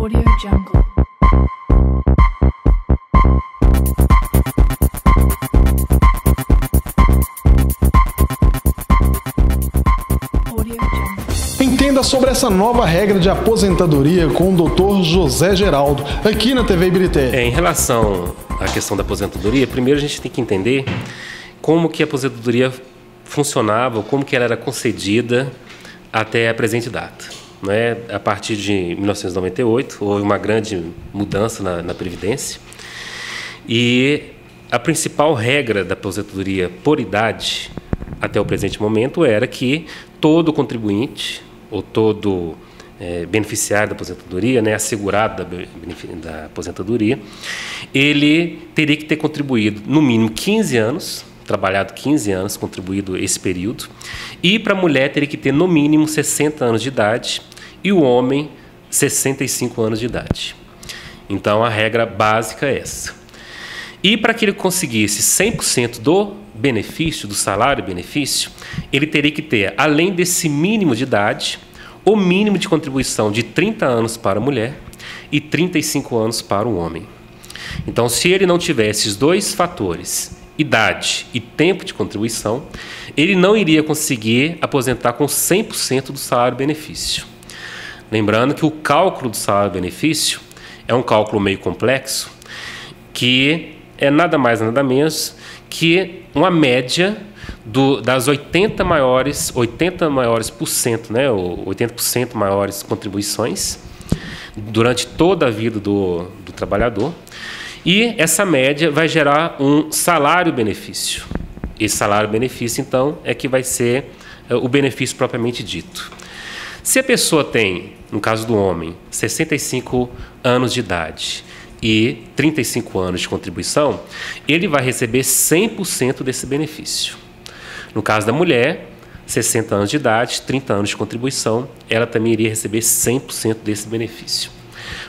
Audio Jungle. Entenda sobre essa nova regra de aposentadoria com o Dr. José Geraldo, aqui na TV Ibirité. É, em relação à questão da aposentadoria, primeiro a gente tem que entender como que a aposentadoria funcionava, como que ela era concedida até a presente data. Né? A partir de 1998, houve uma grande mudança na, na Previdência e a principal regra da aposentadoria por idade até o presente momento era que todo contribuinte ou todo eh, beneficiário da aposentadoria, né, assegurado da, da aposentadoria, ele teria que ter contribuído no mínimo 15 anos, trabalhado 15 anos, contribuído esse período, e para a mulher teria que ter no mínimo 60 anos de idade e o homem 65 anos de idade. Então a regra básica é essa. E para que ele conseguisse 100% do benefício, do salário benefício, ele teria que ter, além desse mínimo de idade, o mínimo de contribuição de 30 anos para a mulher e 35 anos para o homem. Então, se ele não tiver esses dois fatores, idade e tempo de contribuição, ele não iria conseguir aposentar com 100% do salário benefício. Lembrando que o cálculo do salário-benefício é um cálculo meio complexo, que é nada mais nada menos que uma média do- das 80 maiores, 80 maiores por cento, né, ou 80% maiores contribuições durante toda a vida do, do trabalhador. E essa média vai gerar um salário-benefício. Esse salário-benefício, então, é que vai ser é, o benefício propriamente dito. Se a pessoa tem, no caso do homem, 65 anos de idade e 35 anos de contribuição, ele vai receber 100% desse benefício. No caso da mulher, 60 anos de idade, 30 anos de contribuição, ela também iria receber 100% desse benefício.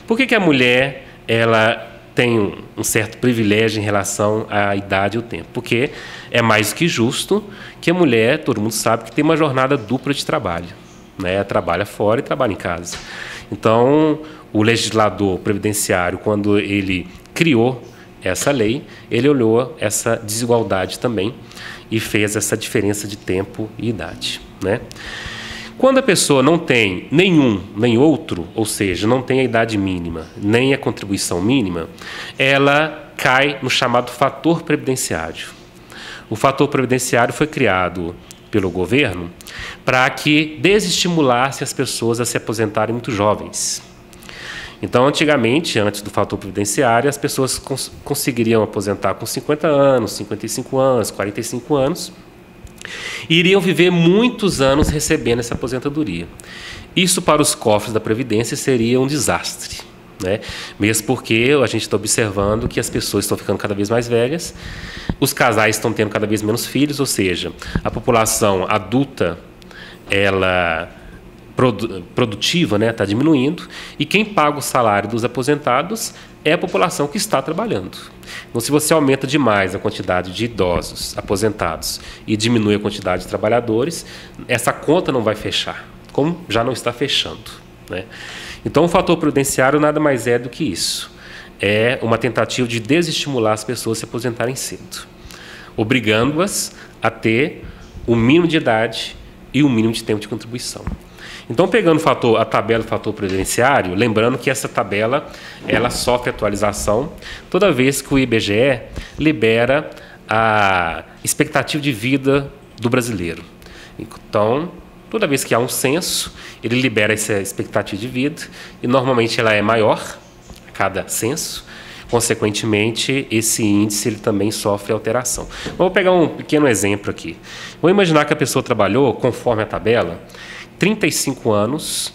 Por que, que a mulher ela tem um, certo privilégio em relação à idade e ao tempo? Porque é mais que justo que a mulher, todo mundo sabe, que tem uma jornada dupla de trabalho. Né? Trabalha fora e trabalha em casa. Então, o legislador previdenciário, quando ele criou essa lei, ele olhou essa desigualdade também e fez essa diferença de tempo e idade. Né? Quando a pessoa não tem nenhum nem outro, ou seja, não tem a idade mínima nem a contribuição mínima, ela cai no chamado fator previdenciário. O fator previdenciário foi criado pelo governo para que desestimulasse as pessoas a se aposentarem muito jovens. Então, antigamente, antes do fator previdenciário, as pessoas cons conseguiriam aposentar com 50 anos, 55 anos, 45 anos, e iriam viver muitos anos recebendo essa aposentadoria. Isso para os cofres da Previdência seria um desastre. Né? Mesmo porque a gente está observando que as pessoas estão ficando cada vez mais velhas, os casais estão tendo cada vez menos filhos, ou seja, a população adulta ela produ- produtiva está né, diminuindo e quem paga o salário dos aposentados é a população que está trabalhando. Então, se você aumenta demais a quantidade de idosos aposentados e diminui a quantidade de trabalhadores, essa conta não vai fechar, como já não está fechando. Né? Então, o fator prudenciário nada mais é do que isso. É uma tentativa de desestimular as pessoas a se aposentarem cedo, obrigando-as a ter o mínimo de idade e o mínimo de tempo de contribuição. Então, pegando fator, a tabela do fator previdenciário, lembrando que essa tabela ela sofre atualização toda vez que o IBGE libera a expectativa de vida do brasileiro. Então, toda vez que há um censo, ele libera essa expectativa de vida e normalmente ela é maior a cada censo. Consequentemente, esse índice ele também sofre alteração. Vou pegar um pequeno exemplo aqui. Vou imaginar que a pessoa trabalhou, conforme a tabela, 35 anos,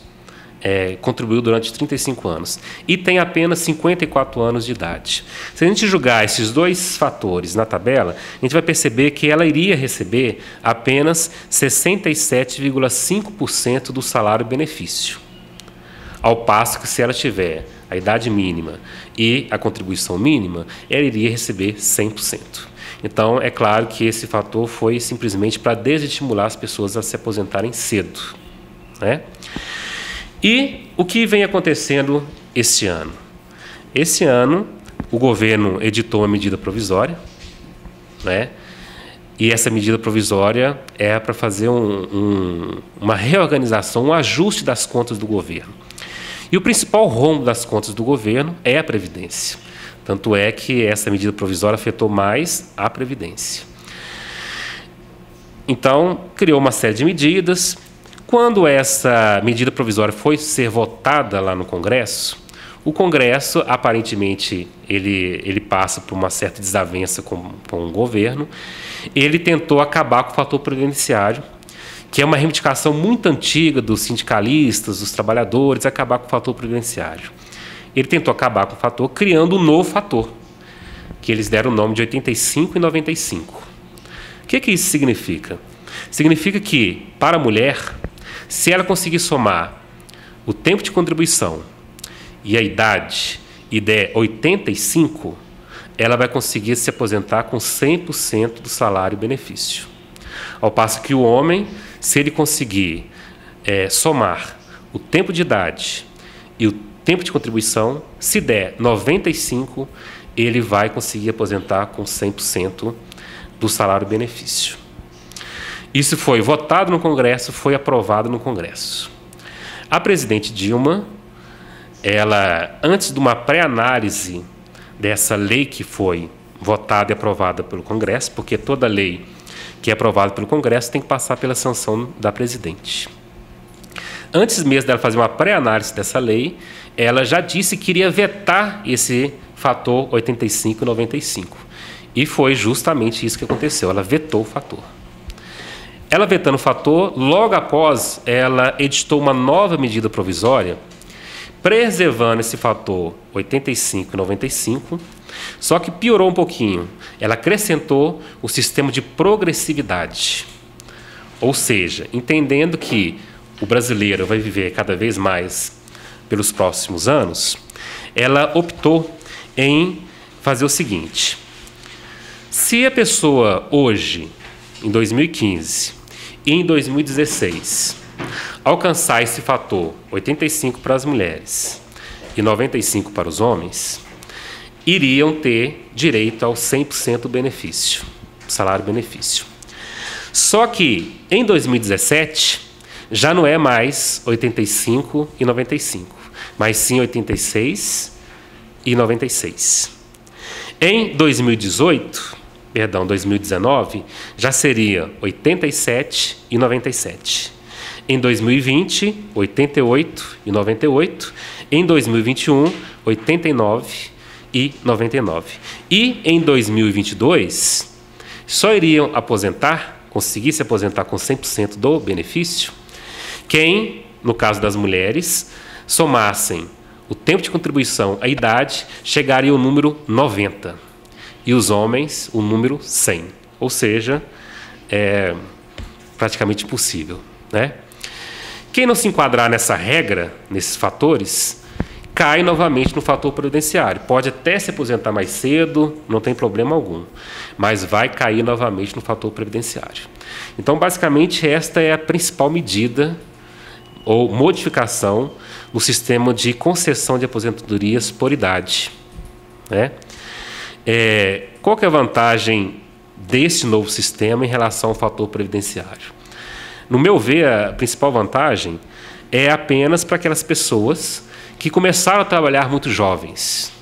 é, contribuiu durante 35 anos, e tem apenas 54 anos de idade. Se a gente julgar esses dois fatores na tabela, a gente vai perceber que ela iria receber apenas 67,5% do salário-benefício. Ao passo que, se ela tiver a idade mínima e a contribuição mínima, ela iria receber 100%. Então, é claro que esse fator foi simplesmente para desestimular as pessoas a se aposentarem cedo. Né? E o que vem acontecendo este ano? Esse ano, o governo editou uma medida provisória, né? E essa medida provisória é para fazer um, um, uma reorganização, um ajuste das contas do governo. E o principal rombo das contas do governo é a Previdência. Tanto é que essa medida provisória afetou mais a Previdência. Então, criou uma série de medidas. Quando essa medida provisória foi ser votada lá no Congresso, o Congresso, aparentemente, ele, ele passa por uma certa desavença com, com o governo. Ele tentou acabar com o fator previdenciário, que é uma reivindicação muito antiga dos sindicalistas, dos trabalhadores, acabar com o fator previdenciário. Ele tentou acabar com o fator criando um novo fator, que eles deram o nome de 85 e 95. O que, que isso significa? Significa que, para a mulher, se ela conseguir somar o tempo de contribuição e a idade e der 85, ela vai conseguir se aposentar com 100% do salário e benefício. Ao passo que o homem, se ele conseguir é, somar o tempo de idade e o tempo de contribuição, se der 95, ele vai conseguir aposentar com 100% do salário benefício. Isso foi votado no Congresso, foi aprovado no Congresso. A presidente Dilma ela, antes de uma pré-análise dessa lei que foi votada e aprovada pelo Congresso, porque toda lei que é aprovada pelo Congresso tem que passar pela sanção da presidente. Antes mesmo dela fazer uma pré-análise dessa lei, ela já disse que iria vetar esse fator 85 e 95. E foi justamente isso que aconteceu. Ela vetou o fator. Ela vetando o fator, logo após, ela editou uma nova medida provisória preservando esse fator 85 e 95, só que piorou um pouquinho. Ela acrescentou o sistema de progressividade. Ou seja, entendendo que o brasileiro vai viver cada vez mais pelos próximos anos, ela optou em fazer o seguinte: se a pessoa hoje, em 2015 e em 2016, alcançar esse fator 85 para as mulheres e 95 para os homens, iriam ter direito ao 100% do benefício, salário-benefício. Só que em 2017 já não é mais 85 e 95, mas sim 86 e 96. Em 2018, perdão, 2019, já seria 87 e 97. Em 2020, 88 e 98. Em 2021, 89 e 99. E em 2022, só iriam aposentar, conseguir se aposentar com 100% do benefício, quem, no caso das mulheres, somassem o tempo de contribuição, a idade, chegaria ao número 90. E os homens, o número 100. Ou seja, é praticamente impossível. Né? Quem não se enquadrar nessa regra, nesses fatores, cai novamente no fator previdenciário. Pode até se aposentar mais cedo, não tem problema algum, mas vai cair novamente no fator previdenciário. Então, basicamente, esta é a principal medida ou modificação no sistema de concessão de aposentadorias por idade. Né? É, qual é a vantagem desse novo sistema em relação ao fator previdenciário? No meu ver, a principal vantagem é apenas para aquelas pessoas que começaram a trabalhar muito jovens.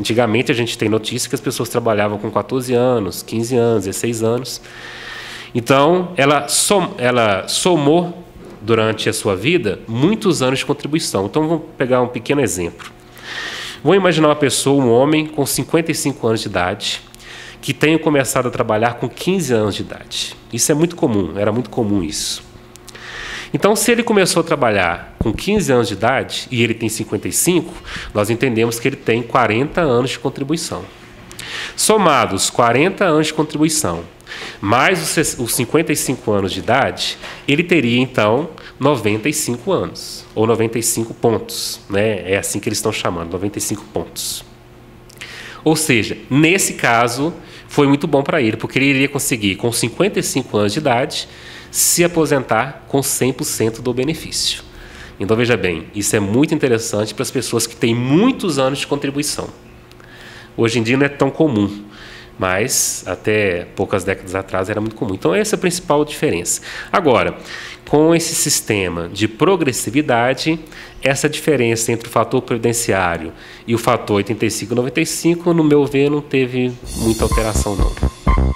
Antigamente a gente tem notícia que as pessoas trabalhavam com 14 anos, 15 anos, 16 anos. Então, ela, som, ela somou durante a sua vida muitos anos de contribuição. Então, vamos pegar um pequeno exemplo. Vou imaginar uma pessoa, um homem com 55 anos de idade, que tenha começado a trabalhar com 15 anos de idade. Isso é muito comum, era muito comum isso. Então, se ele começou a trabalhar com 15 anos de idade e ele tem 55, nós entendemos que ele tem 40 anos de contribuição. Somados 40 anos de contribuição, mais os 55 anos de idade, ele teria então 95 anos, ou 95 pontos. Né? É assim que eles estão chamando, 95 pontos. Ou seja, nesse caso, foi muito bom para ele, porque ele iria conseguir, com 55 anos de idade, se aposentar com 100% do benefício. Então veja bem, isso é muito interessante para as pessoas que têm muitos anos de contribuição. Hoje em dia não é tão comum, mas até poucas décadas atrás era muito comum. Então essa é a principal diferença. Agora, com esse sistema de progressividade, essa diferença entre o fator previdenciário e o fator 85 e 95, no meu ver, não teve muita alteração não.